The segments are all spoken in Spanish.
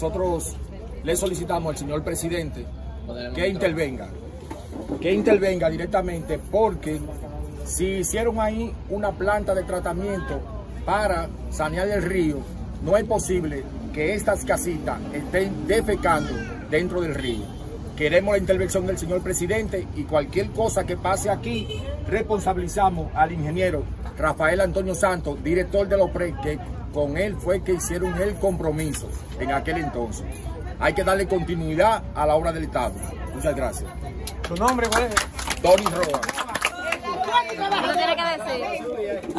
nosotros le solicitamos al señor presidente que intervenga, que intervenga directamente porque si hicieron ahí una planta de tratamiento para sanear el río, no es posible que estas casitas estén defecando dentro del río. Queremos la intervención del señor presidente y cualquier cosa que pase aquí, responsabilizamos al ingeniero Rafael Antonio Santos, director de los PRE, que con él fue que hicieron el compromiso en aquel entonces. Hay que darle continuidad a la obra del Estado. Muchas gracias. ¿Tu nombre cuál es? Tony Roa. ¿Qué tiene que decir?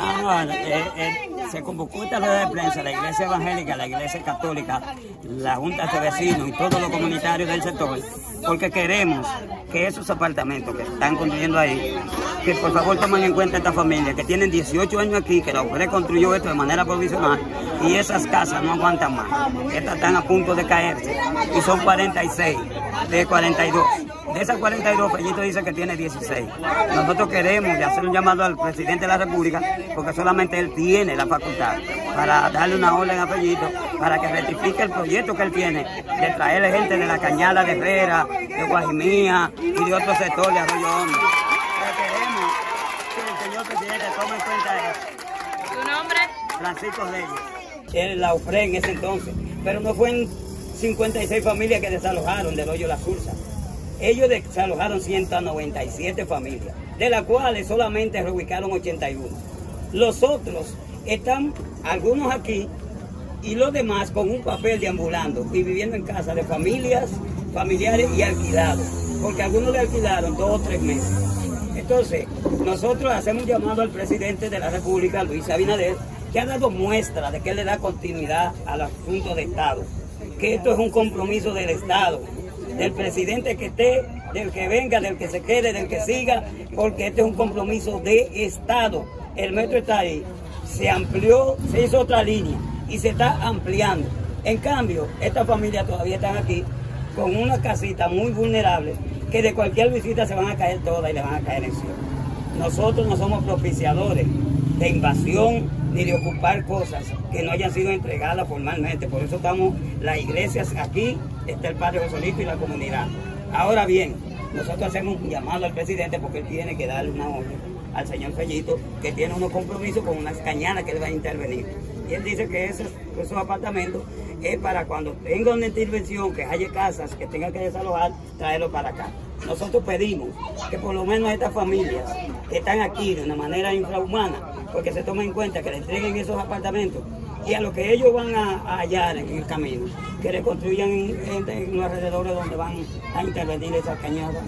Ah, no, eh, eh, se convocó esta rueda de prensa, la iglesia evangélica, la iglesia católica, la junta de vecinos y todos los comunitarios del sector, porque queremos que esos apartamentos que están construyendo ahí, que por favor tomen en cuenta esta familia, que tienen 18 años aquí, que la UPRE construyó esto de manera provisional, y esas casas no aguantan más. Estas están a punto de caerse, y son 46 de 42. De esas 42, Fellito dice que tiene 16. Nosotros queremos hacer un llamado al presidente de la República, porque solamente él tiene la facultad para darle una orden a Fellito para que rectifique el proyecto que él tiene de traerle gente de la Cañada de Herrera, de Guajimía y de otros sectores de Arroyo Hondo. Pero queremos que el señor presidente tome en cuenta eso. ¿Tu nombre? Francisco Reyes. Él la en ese entonces, pero no fue en 56 familias que desalojaron del hoyo La Sursa. Ellos desalojaron 197 familias, de las cuales solamente reubicaron 81. Los otros están, algunos aquí, y los demás con un papel deambulando y viviendo en casa de familias, familiares y alquilados, porque algunos le alquilaron dos o tres meses. Entonces, nosotros hacemos un llamado al presidente de la República, Luis Abinader, que ha dado muestra de que él le da continuidad al asunto de Estado, que esto es un compromiso del Estado, del presidente que esté, del que venga, del que se quede, del que siga, porque este es un compromiso de Estado. El metro está ahí, se amplió, se hizo otra línea y se está ampliando. En cambio, estas familias todavía están aquí con una casita muy vulnerable que de cualquier visita se van a caer todas y le van a caer encima. Nosotros no somos propiciadores de invasión ni de ocupar cosas que no hayan sido entregadas formalmente. Por eso estamos las iglesias aquí, está el Padre Josolito y la comunidad. Ahora bien, nosotros hacemos un llamado al presidente porque él tiene que darle una orden al señor Fellito que tiene unos compromisos con unas cañadas que él va a intervenir. Y él dice que esos, esos apartamentos es para cuando tenga una intervención, que haya casas que tenga que desalojar, traerlo para acá. Nosotros pedimos que por lo menos estas familias que están aquí de una manera infrahumana, porque se tomen en cuenta que le entreguen esos apartamentos y a lo que ellos van a, a hallar en el camino, que reconstruyan en, en- en los alrededores donde van a intervenir esas cañadas.